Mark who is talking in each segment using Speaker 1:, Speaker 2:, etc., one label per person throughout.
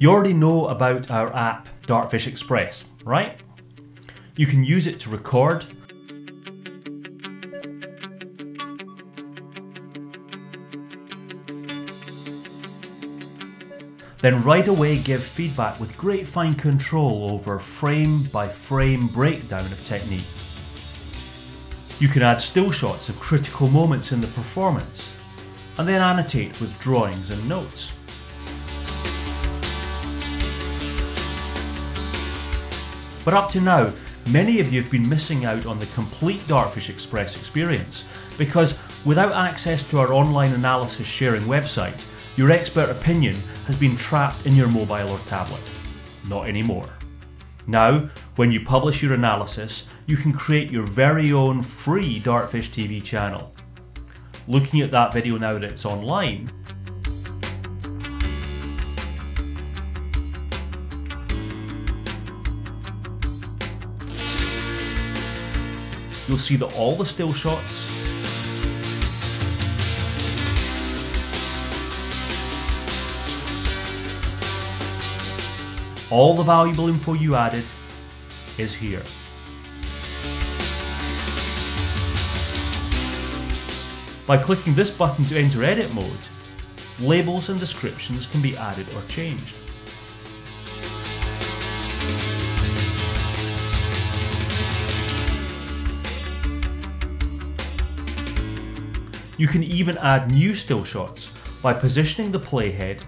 Speaker 1: You already know about our app, Dartfish Express, right? You can use it to record, then right away give feedback with great fine control over frame by frame breakdown of technique. You can add still shots of critical moments in the performance, and then annotate with drawings and notes. But up to now, many of you have been missing out on the complete Dartfish Express experience because without access to our online analysis sharing website, your expert opinion has been trapped in your mobile or tablet. Not anymore. Now, when you publish your analysis, you can create your very own free Dartfish TV channel. Looking at that video now that it's online, you'll see that all the still shots All the valuable info you added is here. By clicking this button to enter edit mode, labels and descriptions can be added or changed. You can even add new still shots by positioning the playhead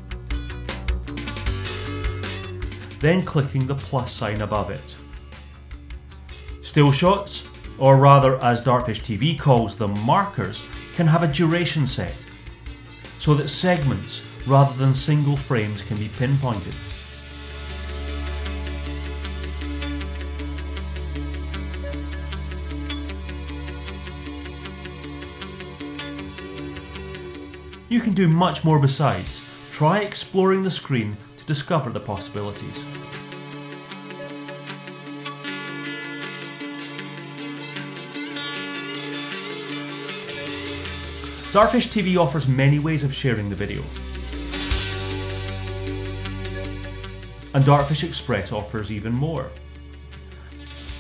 Speaker 1: then clicking the plus sign above it. Still shots, or rather as Dartfish TV calls them markers, can have a duration set, so that segments rather than single frames can be pinpointed. You can do much more besides. Try exploring the screen to discover the possibilities. Dartfish TV offers many ways of sharing the video. And Dartfish Express offers even more.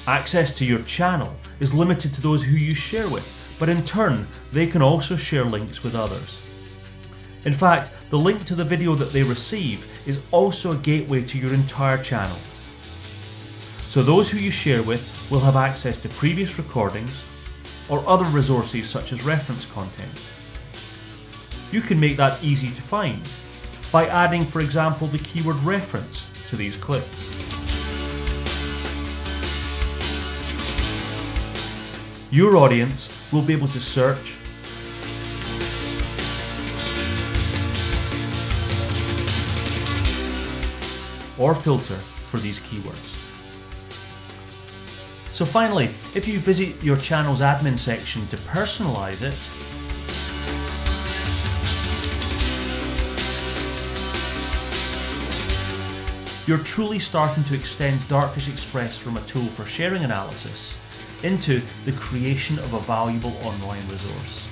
Speaker 1: Access to your channel is limited to those who you share with, but in turn, they can also share links with others. In fact, the link to the video that they receive is also a gateway to your entire channel. So those who you share with will have access to previous recordings or other resources such as reference content. You can make that easy to find by adding, for example, the keyword reference to these clips. Your audience will be able to search or filter for these keywords. So finally, if you visit your channel's admin section to personalize it, you're truly starting to extend Dartfish Express from a tool for sharing analysis into the creation of a valuable online resource.